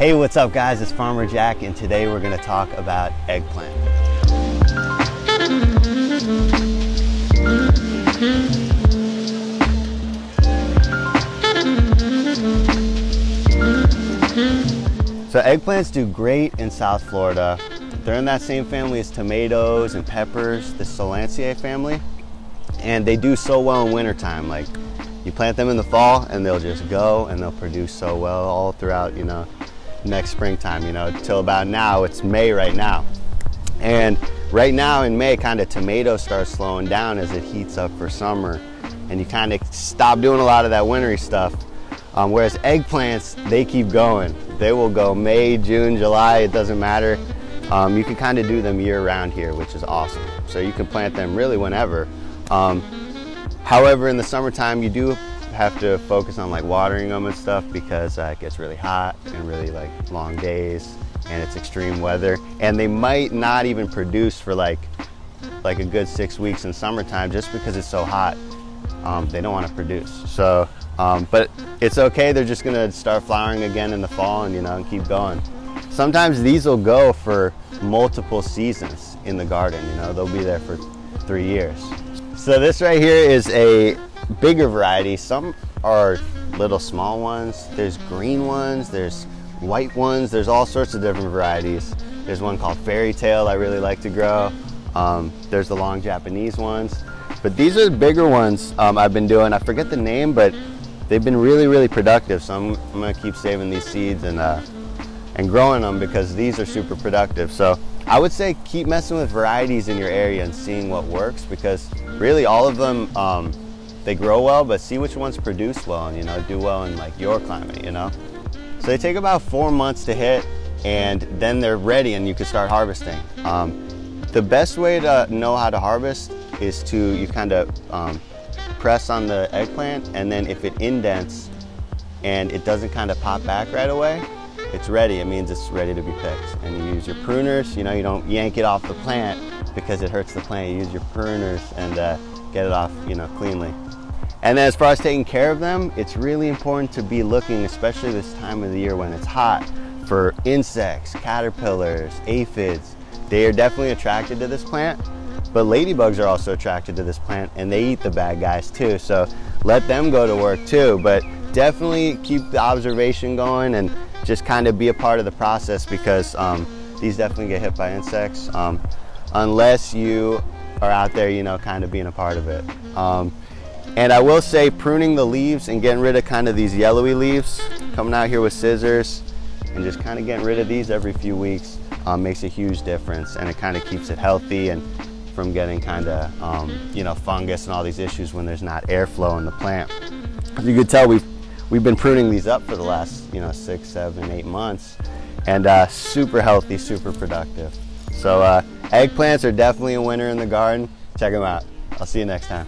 Hey, what's up guys? It's Farmer Jack and today we're gonna talk about eggplant. So eggplants do great in South Florida. They're in that same family as tomatoes and peppers, the Solanaceae family. And they do so well in wintertime. Like you plant them in the fall and they'll just go and they'll produce so well all throughout, you know, next springtime, you know, till about now, it's May right now. And right now in May, kind of tomatoes start slowing down as it heats up for summer. And you kind of stop doing a lot of that wintry stuff. Um, whereas eggplants, they keep going. They will go May, June, July, it doesn't matter. Um, you can kind of do them year round here, which is awesome. So you can plant them really whenever. Um, however, in the summertime, you do have to focus on like watering them and stuff because uh, it gets really hot and really like long days and it's extreme weather. And they might not even produce for like like a good six weeks in summertime just because it's so hot. Um, they don't want to produce. So um, but it's okay. They're just gonna start flowering again in the fall and you know and keep going. Sometimes these will go for multiple seasons in the garden you know? They'll be there for three years. So this right here is a bigger variety. Some are little small ones. There's green ones, there's white ones, there's all sorts of different varieties. There's one called Fairy Tale I really like to grow. Um, there's the long Japanese ones. But these are the bigger ones um, I've been doing. I forget the name, but they've been really, really productive. So I'm, I'm gonna keep saving these seeds and, uh, and growing them because these are super productive. So I would say keep messing with varieties in your area and seeing what works because really all of them um, they grow well, but see which ones produce well and you know do well in like your climate, you know. So they take about four months to hit, and then they're ready and you can start harvesting. Um, the best way to know how to harvest is to you kind of um, press on the eggplant, and then if it indents and it doesn't kind of pop back right away, it's ready. It means it's ready to be picked. And you use your pruners. You know, you don't yank it off the plant because it hurts the plant. You use your pruners and uh, get it off, you know, cleanly. And then as far as taking care of them, it's really important to be looking, especially this time of the year when it's hot, for insects, caterpillars, aphids. They are definitely attracted to this plant, but ladybugs are also attracted to this plant and they eat the bad guys too. So let them go to work too, but definitely keep the observation going and just kind of be a part of the process because um, these definitely get hit by insects um, unless you are out there, you know, kind of being a part of it. Um, and I will say pruning the leaves and getting rid of kind of these yellowy leaves, coming out here with scissors and just kind of getting rid of these every few weeks um, makes a huge difference and it kind of keeps it healthy and from getting kind of, um, you know, fungus and all these issues when there's not airflow in the plant. As you can tell, we've, we've been pruning these up for the last, you know, six, seven, eight months and uh, super healthy, super productive. So uh, eggplants are definitely a winner in the garden. Check them out. I'll see you next time.